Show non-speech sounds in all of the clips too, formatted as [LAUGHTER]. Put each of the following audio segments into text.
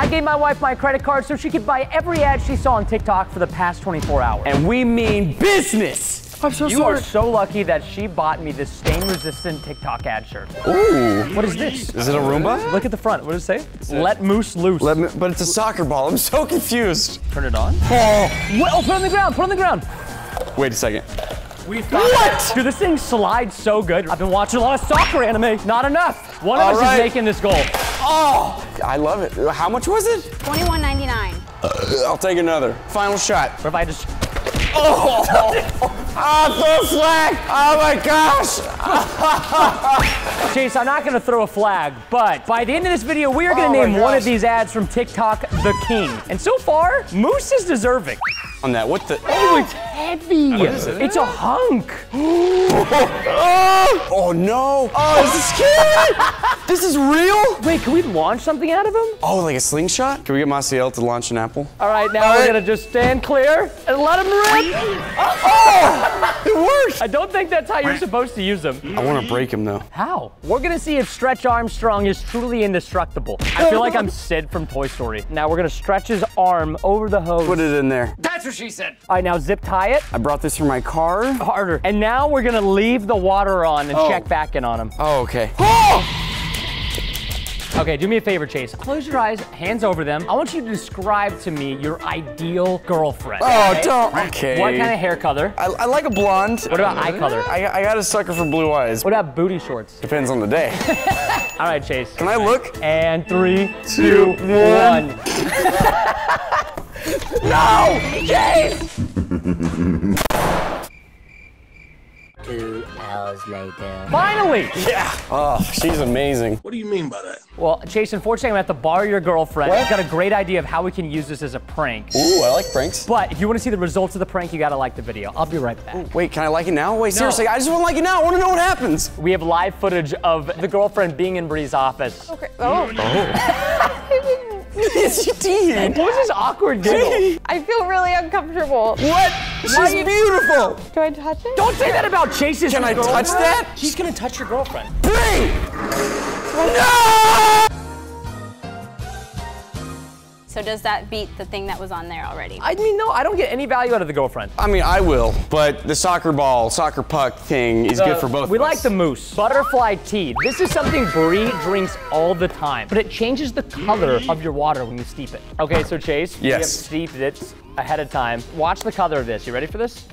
I gave my wife my credit card so she could buy every ad she saw on TikTok for the past 24 hours. And we mean business. I'm so You sorry. are so lucky that she bought me this stain-resistant TikTok ad shirt. Ooh. What is this? Is it a Roomba? Look at the front. What does it say? Let moose loose. Let me, but it's a soccer ball. I'm so confused. Turn it on. Oh. What? oh, put it on the ground. Put it on the ground. Wait a second. We what? Dude, this thing slides so good. I've been watching a lot of soccer anime. Not enough. One of All us right. is making this goal. Oh, I love it. How much was it? $21.99. I'll take another. Final shot. What if I just... Oh, ah, throw a flag. Oh my gosh. Chase, I'm not gonna throw a flag, but by the end of this video, we are gonna Oh name one of these ads from TikTok the king. And so far, Moose is deserving. On that, what the? Oh, it's heavy. is it? It's a hunk. Oh, [GASPS] oh no. Oh, oh, is this scary? [LAUGHS] this is real? Wait, can we launch something out of him? Oh, like a slingshot? Can we get Maciel to launch an apple? All right, now All we're right. gonna just stand clear and let him rip. [LAUGHS] Oh, it worked. I don't think that's how you're supposed to use them. I want to break him though. How? We're gonna see if Stretch Armstrong is truly indestructible. I feel like I'm Sid from Toy Story. Now we're gonna stretch his arm over the hose. Put it in there. That's what she said. All right, now zip tie it I brought this for my car. harder. And now we're gonna leave the water on and Oh. check back in on him. Oh, okay. [GASPS] Okay, do me a favor, Chase. Close your eyes, hands over them. I want you to describe to me your ideal girlfriend. Oh, don't. Okay. What kind of hair color? I, I like a blonde. What about eye color? I, I got a sucker for blue eyes. What about booty shorts? Depends on the day. [LAUGHS] All right, Chase. Can I look? And three, Two, two, one. [LAUGHS] no! Chase! Two hours later. Finally! Yeah. Oh, she's amazing. What do you mean by that? Well, Chase, unfortunately, I'm at the bar to borrow your girlfriend. I've got a great idea of how we can use this as a prank. Ooh, I like pranks. But if you want to see the results of the prank, you gotta like the video. I'll be right back. Wait, can I like it now? Wait, seriously, I just want to like it now. I want to know what happens. We have live footage of the girlfriend being in Bree's office. Okay. Oh. oh. [LAUGHS] yes, you did. What was this awkward giggle? I feel really uncomfortable. What? She's beautiful. Do I touch it? Don't say that about Chase's Can I touch that? She's gonna touch your girlfriend. Bring. No! So does that beat the thing that was on there already? I mean, no, I don't get any value out of the girlfriend. I mean, I will, but the soccer ball, soccer puck thing is good for both. We like the moose. Butterfly tea. This is something Bree drinks all the time, but it changes the color of your water when you steep it. Okay, so Chase, we have Yes. steeped it ahead of time. Watch the color of this. You ready for this?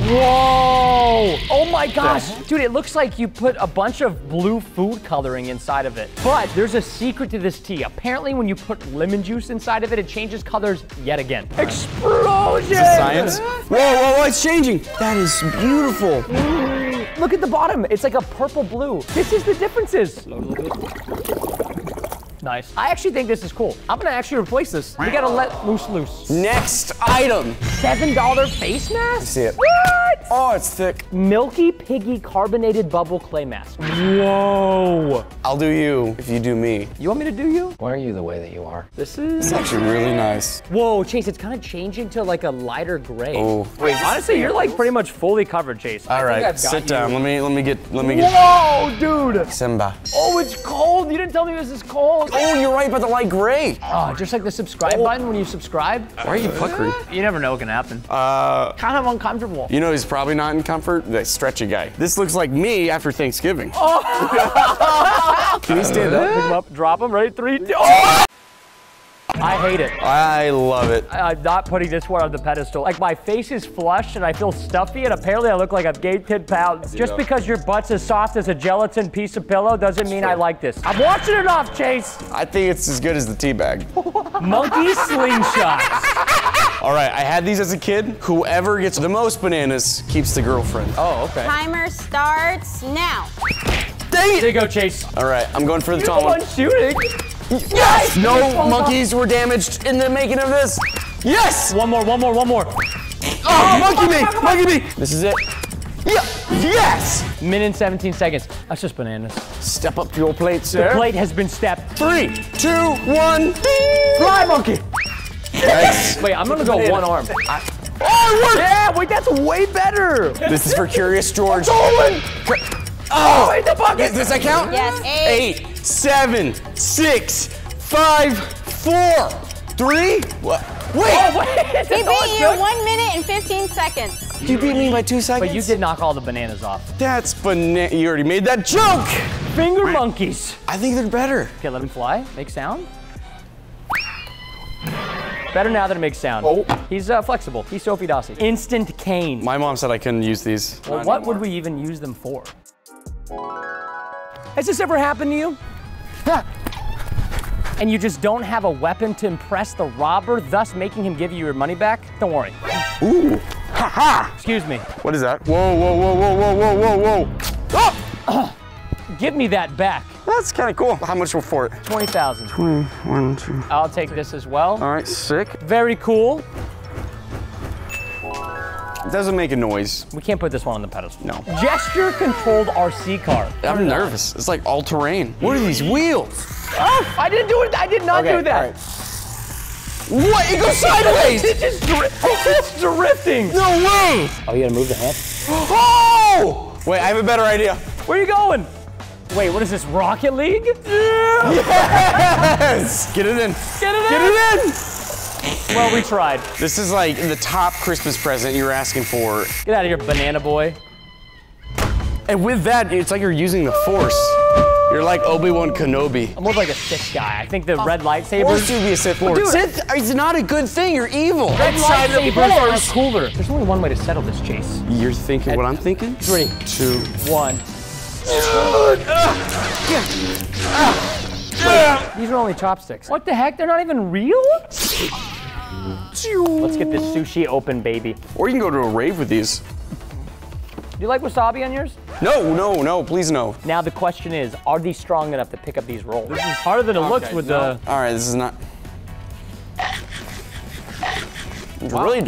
Whoa! Oh my gosh! Dude, it looks like you put a bunch of blue food coloring inside of it. But there's a secret to this tea. Apparently, when you put lemon juice inside of it, it changes colors yet again. Explosion! Science. Whoa, whoa, whoa! It's changing. That is beautiful. Look at the bottom. It's like a purple blue. This is the differences. Nice. I actually think this is cool. I'm gonna actually replace this. We gotta let Moose loose. Next item. $7 face mask? See it. What? Oh, it's thick. Milky Piggy carbonated bubble clay mask. Whoa. I'll do you if you do me. You want me to do you? Why are you the way that you are? This is. It's actually really nice. Whoa, Chase, it's kind of changing to like a lighter gray. Oh. Wait. Honestly, you're like pretty much fully covered, Chase. All right, I've sit you. down. Let me let me get let me get Whoa, dude. Simba. Oh, it's cold. You didn't tell me this is cold. Oh, you're right but the light gray. Oh, just like the subscribe button when you subscribe. Why are you puckering? You never know what can happen. Uh, kind of uncomfortable. you know he's probably not in comfort. That stretchy guy. This looks like me after Thanksgiving. Oh. [LAUGHS] Can you stand up? Pick 'em up, drop them, ready? Three, two. Oh! I hate it. I love it. I- I'm not putting this one on the pedestal. Like my face is flushed and I feel stuffy and apparently I look like I've gained 10 pounds. Just because your butt's as soft as a gelatin piece of pillow doesn't mean I like this. I'm watching it off, Chase. I think it's as good as the tea bag. Monkey slingshots. [LAUGHS] All right, I had these as a kid. Whoever gets the most bananas keeps the girlfriend. Oh, okay. Timer starts now. Dang There you go, Chase. All right, I'm going for the You're tall the one. one shooting. Yes! No monkeys were damaged in the making of this. Yes! One more, one more, one more. Oh, monkey me! Monkey me! This is it. Yeah! Yes! Minute and 17 seconds. That's just bananas. Step up to your plate, sir. The plate has been stepped. Three, two, one. Fly, monkey. Nice. Wait, I'm gonna go one arm. Oh, it worked! Yeah, wait, that's way better. This is for Curious George. Stolen. Oh, wait, the bucket. Does that count? Yes, eight. Eight, seven, six, five, four, three. What? Wait, Oh, wait. He beat oh, you one minute and 15 seconds. you beat me by two seconds. But you did knock all the bananas off. That's banana. You already made that joke. Finger monkeys. I think they're better. Okay, let him fly. Make sound. Better now than it makes sound. Oh. He's uh, flexible. He's Sofie Dossi. Instant cane. My mom said I couldn't use these. Well, what would we even use them for? Has this ever happened to you? [LAUGHS] and you just don't have a weapon to impress the robber, thus making him give you your money back? Don't worry. Ooh. Ha ha. Excuse me. What is that? Whoa, whoa, whoa, whoa, whoa, whoa, whoa, whoa. [COUGHS] Oh, Give me that back. that's kind of cool. How much for it? 20,000. One, two. I'll take this as well. All right, sick. Very cool. It doesn't make a noise. We can't put this one on the pedestal. No. Gesture controlled RC car. I'm nervous. It's like all terrain. What are these wheels? Oh, I didn't do it. I did not Okay, do that. right. What? It goes sideways. [LAUGHS] It's just it's drifting. no way. Oh, you gotta move the hand. [GASPS] Oh! Wait, I have a better idea. Where are you going? Wait, what is this, Rocket League? [LAUGHS] Yes! Get it in. Get it in. Get it in. Well, we tried. This is like the top Christmas present you were asking for. Get out of here, banana boy. And with that, it's like you're using the Force. You're like Obi-Wan Kenobi. I'm more like a Sith guy. I think the red Force lightsabers. would be a Sith Lord. Dude. Sith is not a good thing. You're evil. Red Outside lightsabers Force. are cooler. There's only one way to settle this chase. You're thinking what I'm thinking? Three, Two. one. These are only chopsticks. What the heck? They're not even real? Let's get this sushi open, baby. Or you can go to a rave with these. Do you like wasabi on yours? No, no, no, please no. Now the question is, are these strong enough to pick up these rolls? This is harder than it oh, looks with the. All right, this is not. It's really.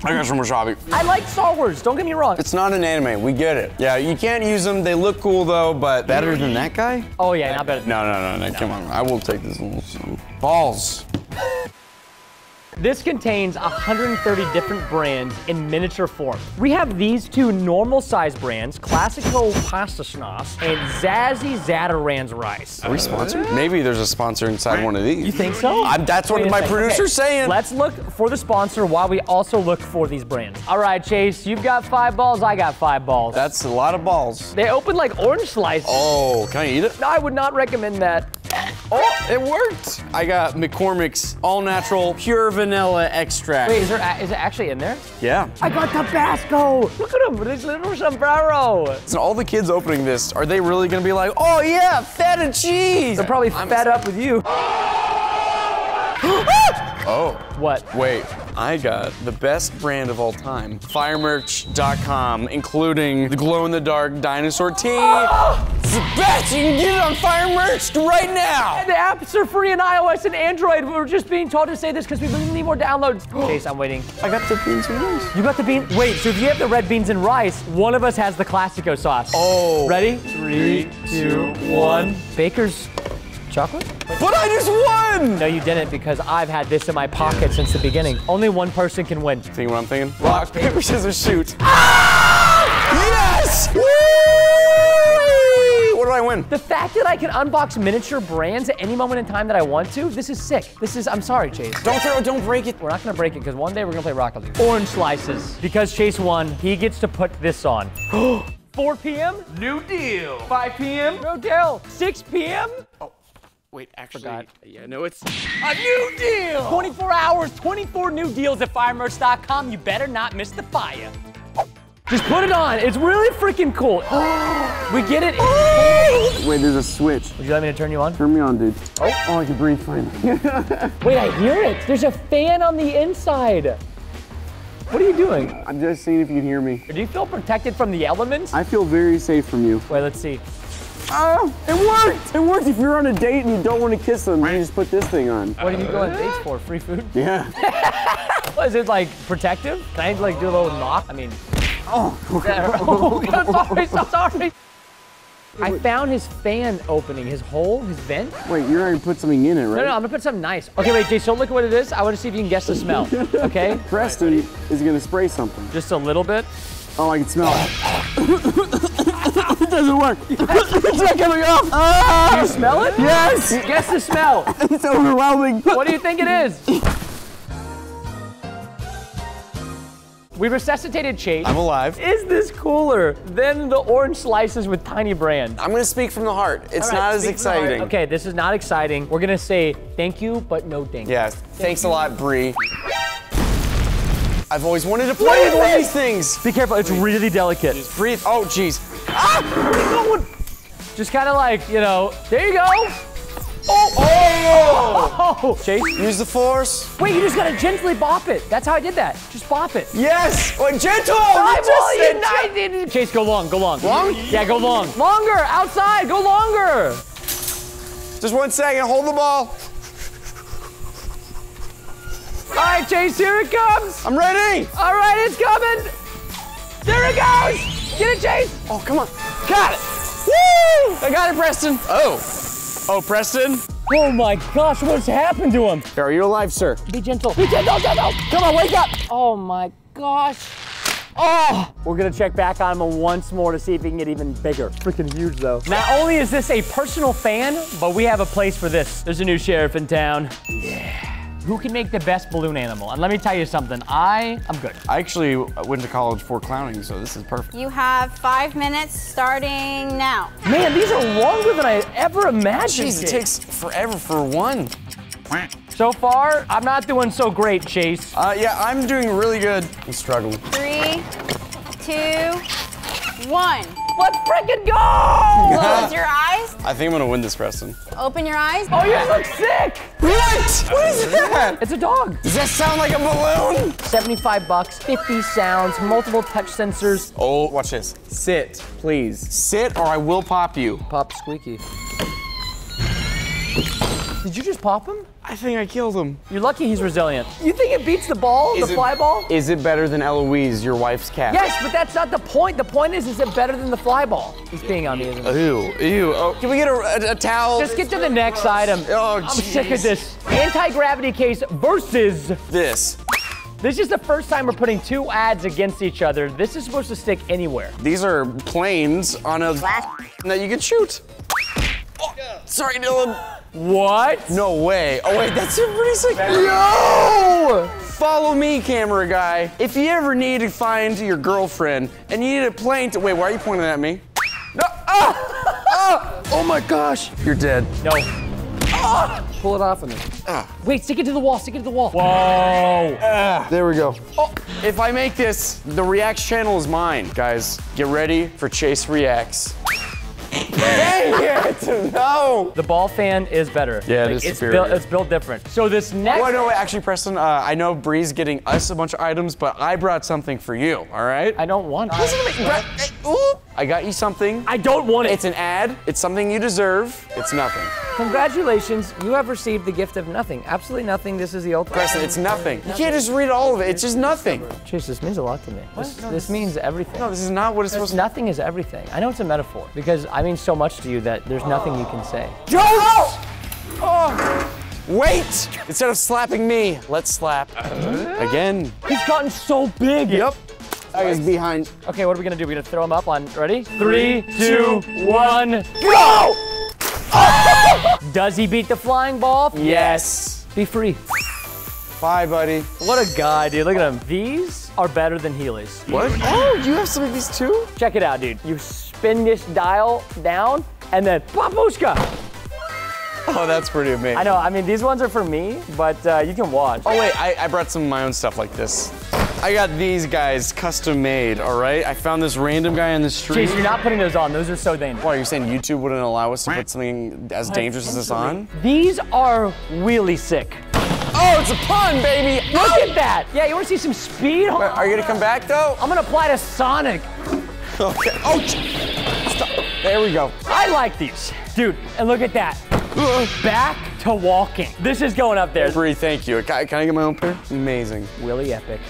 Do- I got some wasabi. I like Star Wars. Don't get me wrong. It's not an anime. We get it. Yeah, you can't use them. They look cool though, but better than that guy? Oh yeah, not better. No, no, no, no. Come on. I will take this little balls. This contains 130 different brands in miniature form. We have these two normal size brands, Classico Pasta Schnoss and Zazzy Zatarain's Rice. Are we sponsored? Maybe there's a sponsor inside one of these. You think so? I'm, that's what a my producer's Okay, saying. Let's look for the sponsor while we also look for these brands. All right, Chase, you've got five balls, I got five balls. That's a lot of balls. they open like orange slices. Oh, can I eat it? No, I would not recommend that. Oh, it worked. I got McCormick's all natural pure vanilla extract. Wait, is there is it actually in there? Yeah. I got Tabasco. Look at him, this little sombrero. So all the kids opening this, are they really gonna be like, oh yeah, feta cheese? They're probably fed up with you. [GASPS] Oh, What? wait. I got the best brand of all time, firemerch.com, including the glow-in-the-dark dinosaur tee. [GASPS] It's the best! You can get it on Fire Merch right now! The apps are free on iOS and Android. We were just being told to say this because we really need more downloads. [GASPS] Chase, I'm waiting. I got the beans and rice. You got the beans? Wait, so if you have the red beans and rice, one of us has the Classico sauce. Oh. Ready? Three, two, one. Baker's chocolate? But I just won! No, you didn't because I've had this in my pocket since the beginning. Only one person can win. Think what I'm thinking? Rock, paper, scissors, shoot. Ah! Yes! Whee! What do I win? The fact that I can unbox miniature brands at any moment in time that I want to, this is sick. This is, I'm sorry, Chase. Don't throw don't break it. We're not gonna break it because one day we're gonna play Rocket League. Orange slices. Because Chase won, he gets to put this on. [GASPS] 4 p.m. New deal. 5 p.m. No deal. 6 p.m. Oh. Wait, actually, Forgot. yeah, no, it's. A new deal. 24 hours, 24 new deals at firemerch.com. You better not miss the fire. Just put it on. It's really freaking cool. [GASPS] we get it. [GASPS] Wait, there's a switch. Would you like me to turn you on? Turn me on, dude. Oh, oh I can breathe fine. [LAUGHS] Wait, I hear it. There's a fan on the inside. What are you doing? I'm just seeing if you can hear me. Do you feel protected from the elements? I feel very safe from you. Wait, let's see. Oh, it worked! It worked. If you're on a date and you don't want to kiss them, you just put this thing on. What do you go on dates for? Free food? Yeah. [LAUGHS] Is it like protective? Can I like do a little knock? I mean, Oh, oh, [LAUGHS] I'm sorry, so sorry. I found his fan opening, his hole, his vent. wait, you already put something in it, No, right? no, no, I'm gonna put something nice. Okay, wait, Jay, so look at what it is. I wanna see if you can guess the smell, [LAUGHS] okay? Preston is gonna spray something. Just a little bit. Oh, I can smell it. It doesn't work. [LAUGHS] it's not coming off. Ah! Do you smell it? Yes. Guess the smell. [LAUGHS] It's overwhelming. What do you think it is? [LAUGHS] We resuscitated Chase. I'm alive. Is this cooler than the orange slices with tiny brand? I'm gonna speak from the heart. It's All right, not as speak from the heart. exciting. Okay, this is not exciting. We're gonna say thank you, but no thank you. Yeah, thanks a lot, Bree. I've always wanted to play with these things. Be careful, it's really delicate. Breathe. Oh, jeez. Just kind of like, you know, there you go. Oh! oh, oh! Chase, Use the force. wait, you just gotta gently bop it. That's how I did that. Just bop it. Yes. What gentle? I You just said will unite. Chase, go long, go long. Long? Yeah, go long. Longer, outside, go longer. Just one second. Hold the ball. All right, Chase, here it comes. I'm ready. All right, it's coming. There it goes. Get it, Chase. Oh, come on. Got it. Woo! I got it, Preston. Oh. Oh, Preston. Oh my gosh, what's happened to him? Are you alive, sir? Be gentle. Be gentle, gentle. Come on, wake up. Oh my gosh. Oh, we're gonna check back on him once more to see if he can get even bigger. Freaking huge though. Not only is this a personal fan, but we have a place for this. There's a new sheriff in town. Yeah. Who can make the best balloon animal? And let me tell you something, I, I'm good. I actually went to college for clowning, so this is perfect. You have five minutes starting now. Man, these are longer than I ever imagined. Jeez, it takes forever for one. So far, I'm not doing so great, Chase. Uh, yeah, I'm doing really good. I'm struggling. Three, two, one. Let's freaking go! Close your eyes. I think I'm gonna win this, Preston. Open your eyes. Oh, you look sick! What? What is that? It's a dog. Does that sound like a balloon? 75 bucks, 50 sounds, multiple touch sensors. Oh, watch this. Sit, please. Sit or I will pop you. Pop squeaky. Did you just pop him? I think I killed him. You're lucky he's resilient. You think it beats the ball, the it- fly ball? Is it better than Eloise, your wife's cat? Yes, but that's not the point. The point is, is it better than the fly ball? He's peeing on me, isn't he? Ew, ew. Oh, can we get a, a, a towel? Just get to the next item. Oh, I'm sick of this. Anti-gravity case versus. this. This is the first time we're putting two ads against each other. This is supposed to stick anywhere. These are planes on a that you can shoot. Oh, sorry, Dylan. What? No way. Oh wait, that's pretty sick. Yo! Follow me, camera guy. If you ever need to find your girlfriend and you need a plane to wait, why are you pointing at me? No! Ah! Ah! Oh my gosh! You're dead. No. Ah! Pull it off of me. Ah. Wait, stick it to the wall. Stick it to the wall. Whoa. Ah. There we go. Oh, if I make this, the Reacts channel is mine. Guys, get ready for Chase Reacts. Dang it! No! The ball fan is better. Yeah, it Like, is it's superior. built, it's built different. So this next. Wait, no, wait, actually, Preston, uh, I know Bree's getting us a bunch of items, but I brought something for you, all right? I don't want. it. Listen to me. I got you something. I don't want it. It's an ad. It's something you deserve. It's nothing. Congratulations, you have received the gift of nothing. Absolutely nothing. This is the ultimate. Preston, it's nothing. You can't just read all of it. It's just nothing. Chase, this means a lot to me. This, this means everything. No, this is not what it's supposed to be. Nothing is everything. I know it's a metaphor because I mean so much to you that there's nothing you can say. Don't! Oh! Wait! Instead of slapping me, let's slap again. He's gotten so big. Yep. I was behind. Okay, what are we gonna do? We're gonna throw him up on. Ready? Three, two, one, go! [LAUGHS] Does he beat the flying ball? Yes. Be free. Bye, buddy. What a guy, dude. Look at him. These are better than Heelys. What? Oh, you have some of these too? Check it out, dude. You spin this dial down and then babushka. Oh, that's pretty amazing. I know. I mean, these ones are for me, but uh, you can watch. Oh wait, I, I brought some of my own stuff like this. I got these guys custom made, all right? I found this random guy on the street. Chase, you're not putting those on. Those are so dangerous. Why, are you're saying YouTube wouldn't allow us to put something as dangerous as this on? These are really sick. Oh, it's a pun, baby! Look oh! at that. Yeah, you want to see some speed? On. Are you gonna come back though? I'm gonna apply to Sonic. Okay. Oh, stop. There we go. I like these, dude. And look at that. Back to walking. This is going up there. Bree, thank you. Can, I- can I get my own pair? Amazing. Willie Epic.